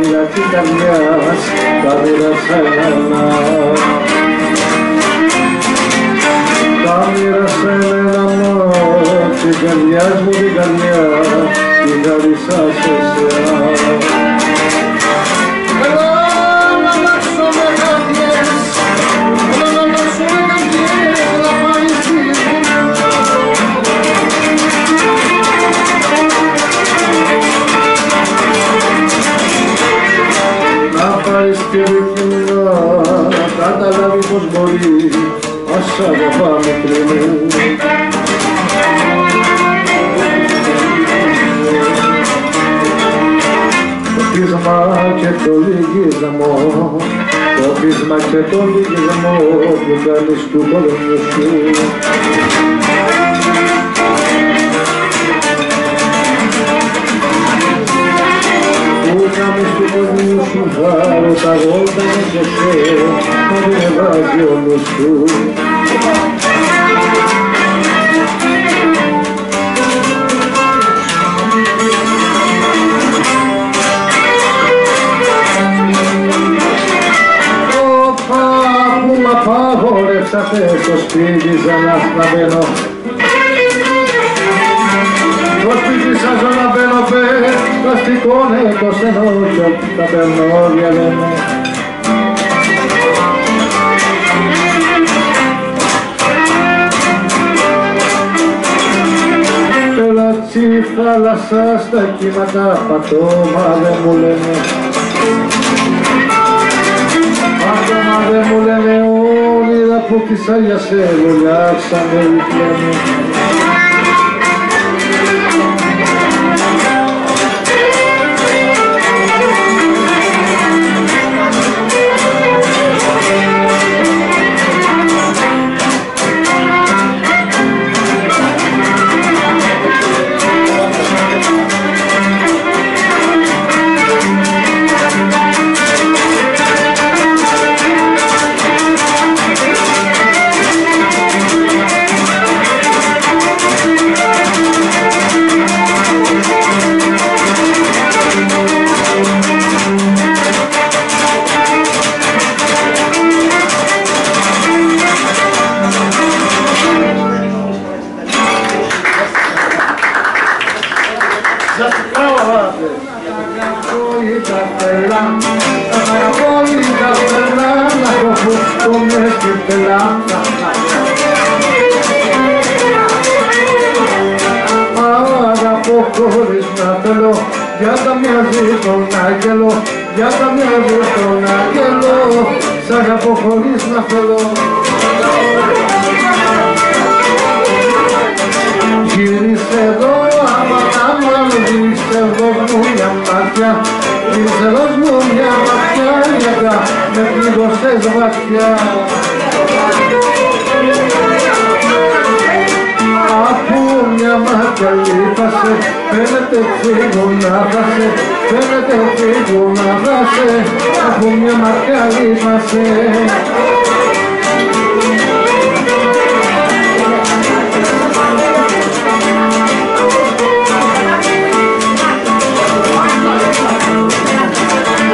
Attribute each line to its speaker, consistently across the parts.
Speaker 1: πήρα της καρδιάς τα μοίρα σένα τα μοίρα σένα μου της καρδιάς μου την καρδιά την χαρίσα σε εσένα και κοινά καταλάβει πως μπορεί ας αγαπά μικρή μου Το πείσμα και το λυγισμό το πείσμα και το λυγισμό που κάνεις του πολεμιού σου πονίου σου βάρω τα γόντα με και σε να δεν βάζει ο νους σου. Μ' απαγορεύσατε στο σπίτι σαν να μπαίνω το σπίτι σας να μπαίνω πες πλαστικό ναι το στενό κι τα περνώ διαλένω Πελατσί θάλασσα στα κύματα πατώ μα δεν μου λένε. Πατώ μα δεν μου λένε όνειρα που τις Άγια σε βουλιάξανε οι τα παραπόλυτα περνά να κοφουθούμε και πελάτα χωρίς να θέλω για τα μοιάζει τον άγγελο για τα μοιάζει τον άγγελο σ' αγαπώ χωρίς να θέλω Γύρισε εδώ, άμα, άμα, γύρισε εδώ, μου μια μάτια Ήθελας μου μια βαθιά γυαλιά με πληγωστές βαθιά. Αφού μια μάτια λείπασε φαίνεται φύγω να δάσε φαίνεται φύγω να δάσε. Αφού μια μάτια λείπασε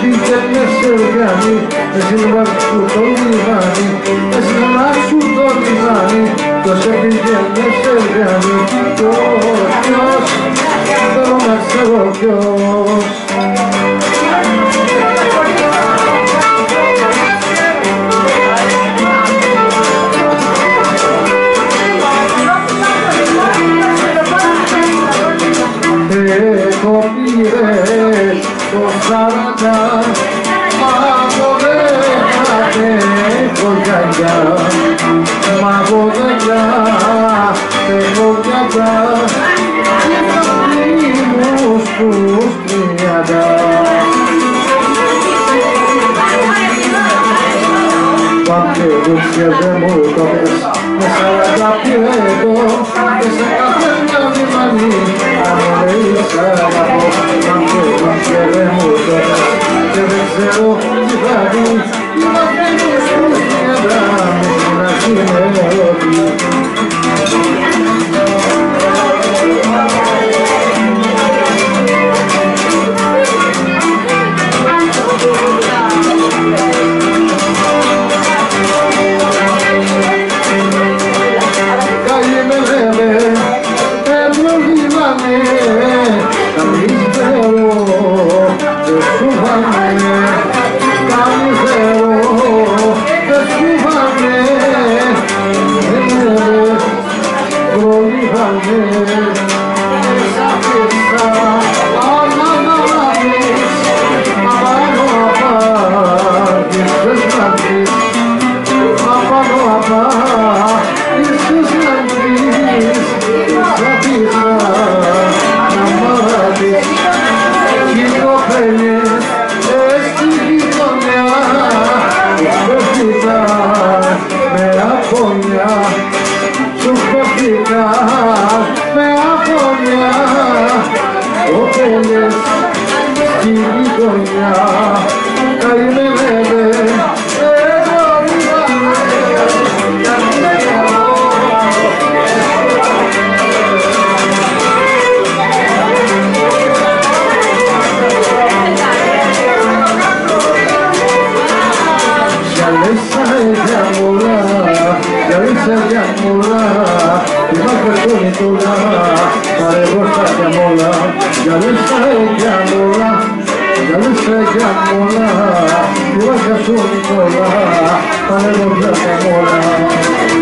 Speaker 1: πήγαν μια σεριάνη Εσύ να σου το λιβάνι Εσύ να σου το λιβάνι Ποιος πήγαν μια σεριάνη Ποιος, ποιος, τώρα μας ξέρω ποιος Μα Μαύρο γυαλιά, έχω γυαλιά Και θα πλύνω στους Πάμε και δεν μου το πες. Με σαράντα πιέτο Και σε κάθε μια διβανή Αν λέει σαρανταπώ Πάμε και δεν μου το πες. Και δεν ξέρω τι θα δεις. Amen. γειτονιά, ο τέλος στη γειτονιά. για μωρά, καλήσε για μωρά, τη βάσκα σου Νικόλα, πανέλο πια.